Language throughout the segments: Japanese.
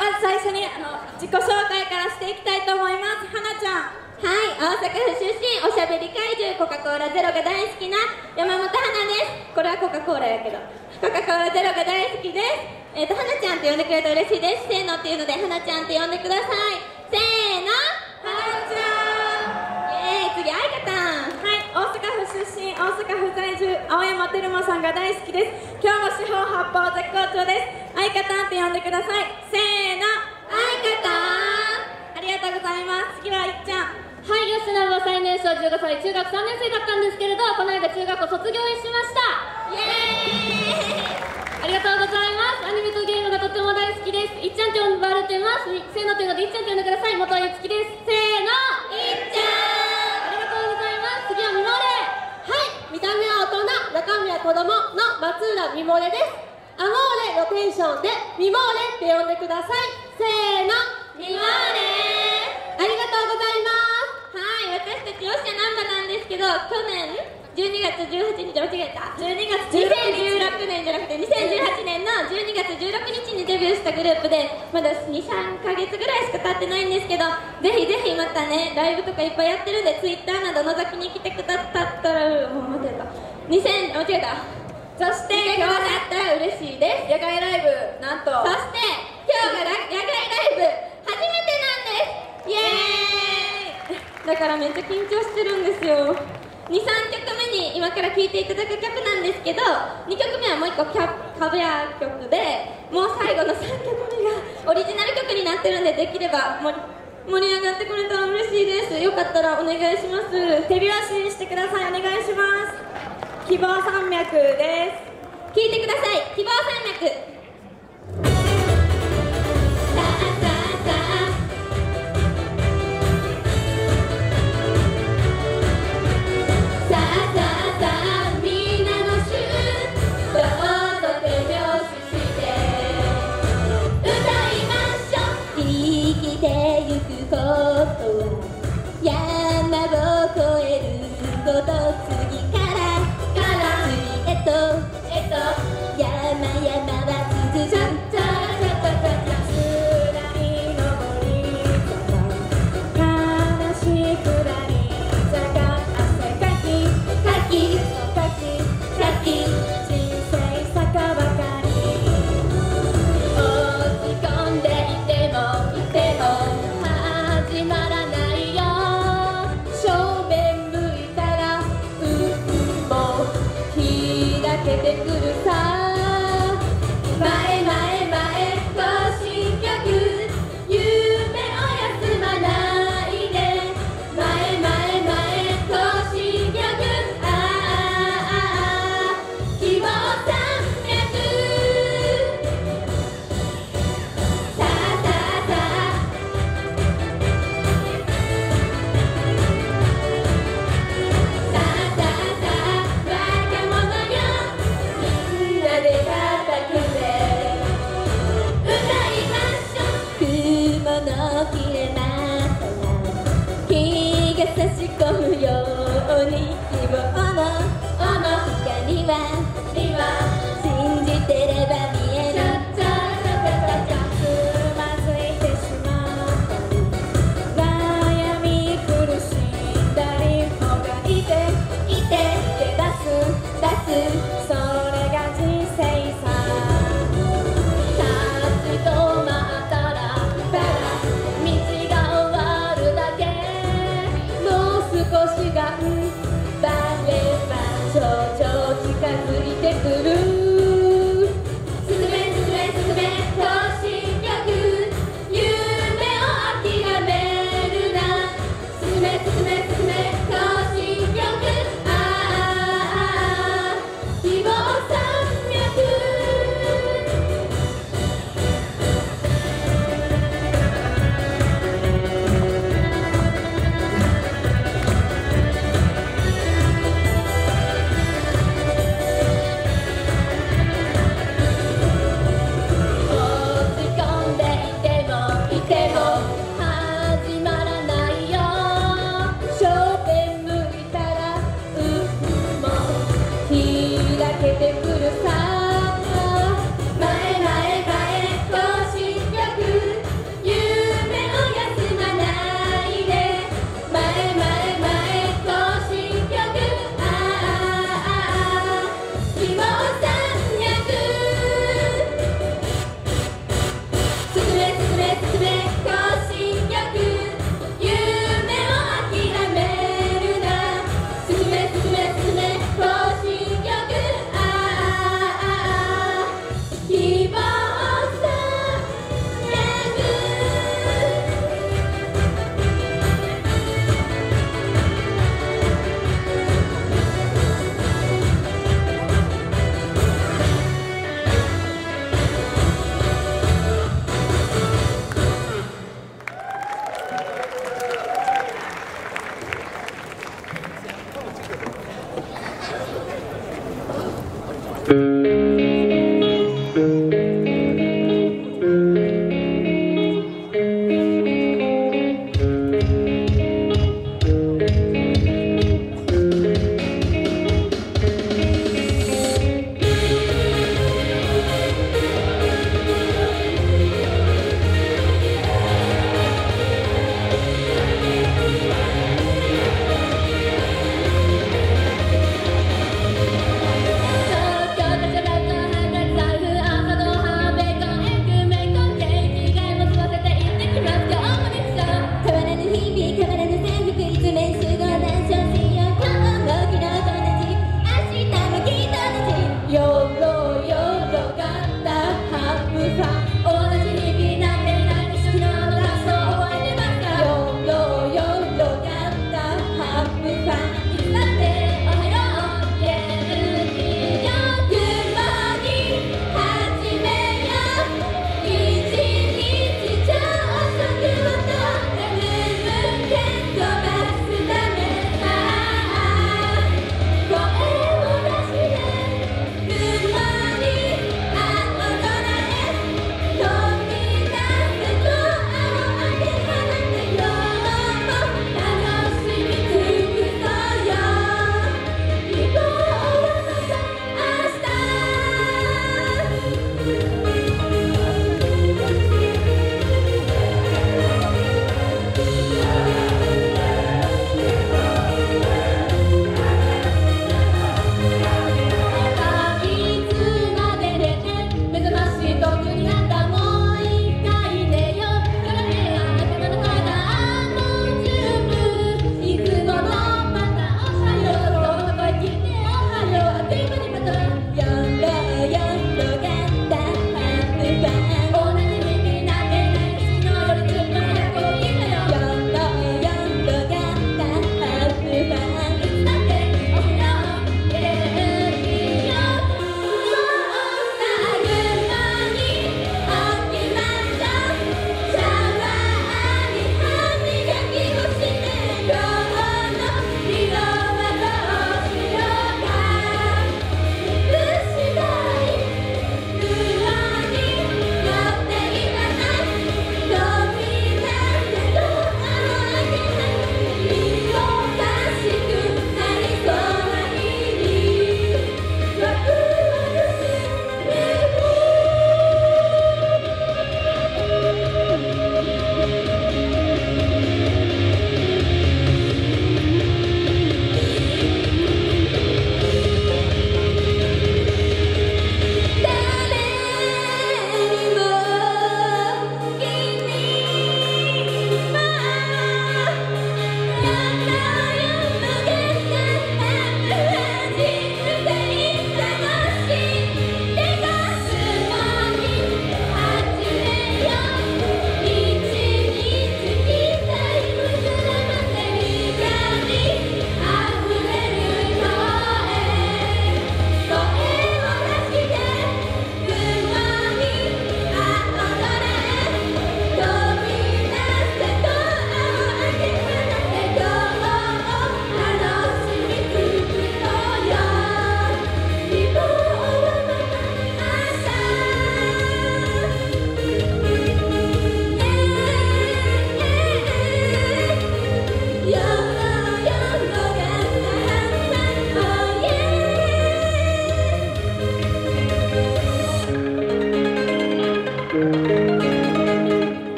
まず最初にあの自己紹介からしていきたいと思いますはなちゃんはい大阪府出身おしゃべり怪獣コカ・コーラゼロが大好きな山本花ですこれはコカ・コーラやけどコカ・コーラゼロが大好きですえっ、ー、とはなちゃんって呼んでくれると嬉しいですせーのっていうのではなちゃんって呼んでくださいせーのはなちゃんイエーイ次あいかたんはい大阪府出身大阪府在住青山テルマさんが大好きです今日も四方八方絶好調です愛花たんって呼んでください。せーの。愛花たんありがとうございます。次はいっちゃん。はい吉永は最年少15歳中学3年生だったんですけれどこの間中学校卒業しました。イエーイ。ありがとうございます。アニメとゲームがとても大好きです。いっちゃんって呼ばれてますせーのというのでい。っちゃんって呼んでください。元ゆつきですせー。のいっちゃん。ありがとうございます。次はみもれはい。見た目は大人。中身は子供の松浦みもれです。アモーレのテンションでみもれって呼んでください。せーの。みもれ。ありがとうございます。はい私たちよっしゃナンバなんですけど去年12月18日間違えた。12月2016年じゃなくて2018年の12月16日にデビューしたグループでまだ23ヶ月ぐらいしか経ってないんですけどぜひぜひまたねライブとかいっぱいやってるんで Twitter など覗きに来てくださったらもう間違えた2000間違えたそして今日だったら嬉しいです。野外ライブなんと。そして今日がラ野外ライブ初めてなんです。イエーイ。だからめっちゃ緊張してるんですよ。23曲目に今から聴いていただく曲なんですけど2曲目はもう1個キャカバー曲でもう最後の3曲目がオリジナル曲になってるんでできれば盛り盛り上がってくれたら嬉しいです。よかったらお願いします。手拍子してください。お願いします希望山脈です。聞いてください。希望山脈。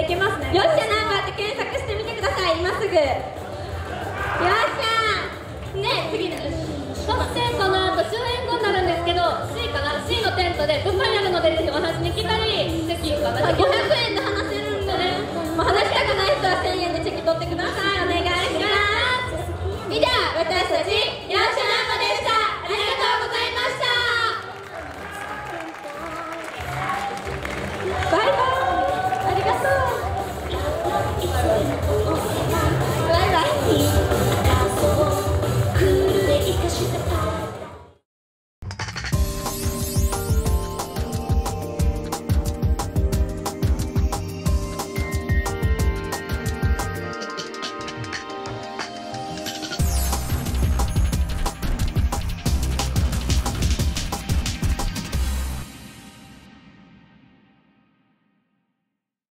できますね。よっしゃナンバーって検索してみてください。今すぐ。よっしゃね次そしてこの後終演後になるんですけど C かな C のテントでどこにあるのでってお話に来たりチェキかな500円で話せるんでね。もう話したくない人は1000円でチェキ取ってください。お願いします。以上私たちよっ